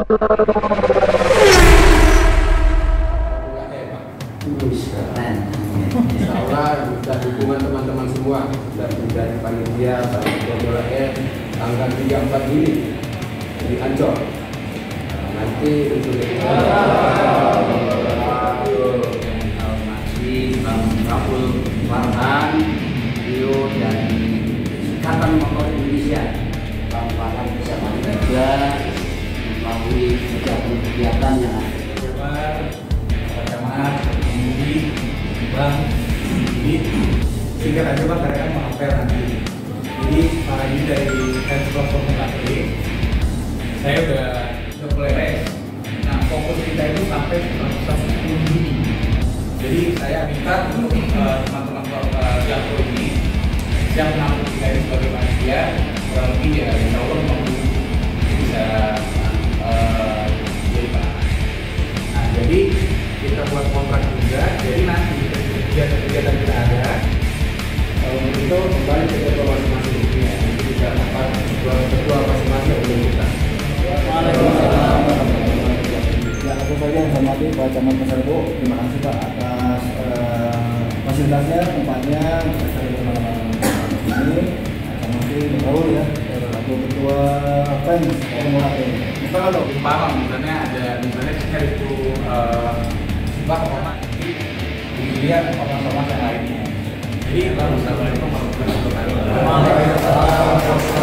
Kita dukungan teman-teman semua dan dari panitia tanggal 34 Juli di Ancol. Nanti untuk Bang Rio dari Ikatan Indonesia, Bang bersama juga melalui kegiatan yang. Jabar, Pak Camat, Budi, Bang, ini singkat aja bang karena kan mau apel nanti. Jadi para ini dari Formula E, saya udah udah mulai. Nah fokus kita itu sampai tanggal 10 Juni. Jadi saya minta untuk teman-teman uh, ini yang ini sebagai manusia kurang lebih ya insya Allah kegiatan-kegiatan kita ada. kalau begitu kembali ke ketua masing-masing ya. Nanti kita dapat ketua ketua masing-masing untuk kita. Ya, tentu saja yang hormati Pak Camat Pasarbo, terima kasih Pak atas eh, fasilitasnya, tempatnya, saya ke mana-mana ini. Hormati Raul ya, selaku ketua fans Formula E. Misalnya kalau paham, misalnya ada misalnya kita itu eh, Ormas, jadi dilihat ormas-ormas yang lainnya. Jadi assalamualaikum warahmatullahi wabarakatuh.